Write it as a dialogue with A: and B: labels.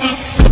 A: Bitch.